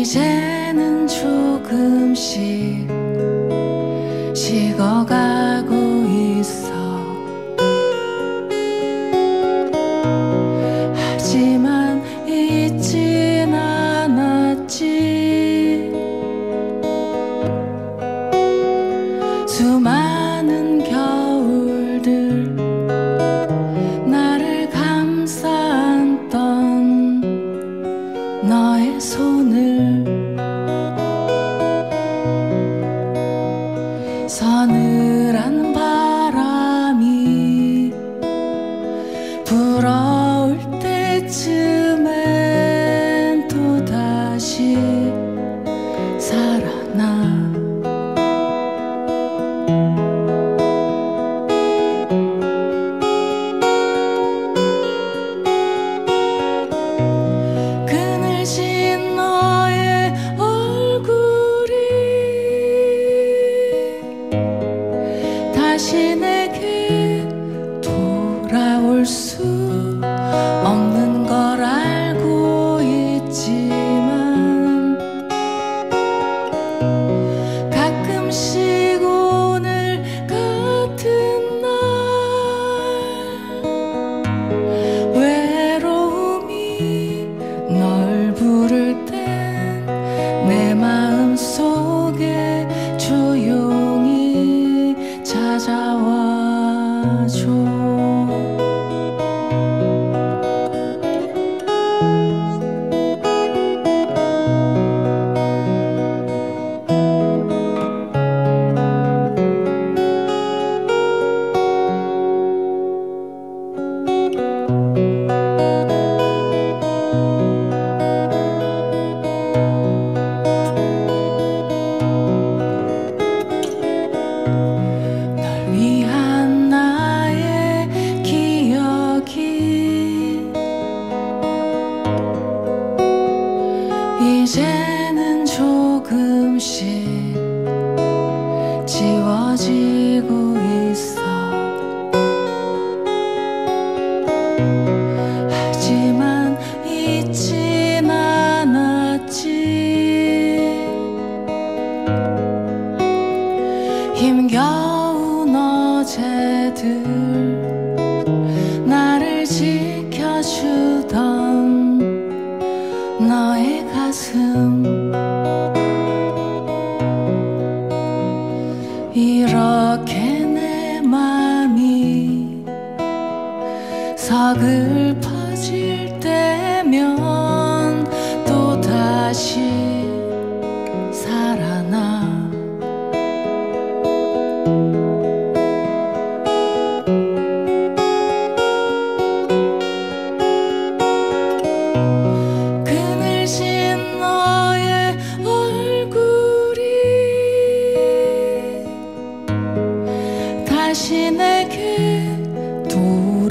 이제는 조금씩 식어가 서늘한 바람이 불어올 때쯤 수 이제는 조금씩 막을 퍼질 때면 또 다시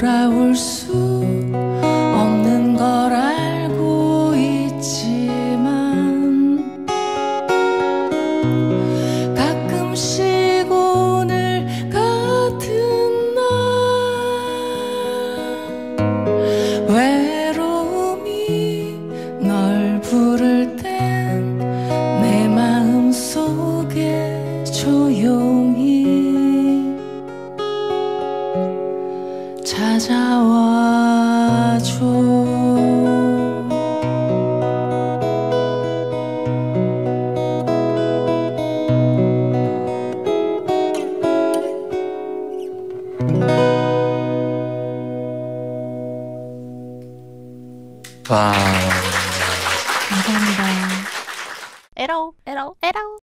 돌아올 수 와. 감사합니다. 에러, 에러, 에러.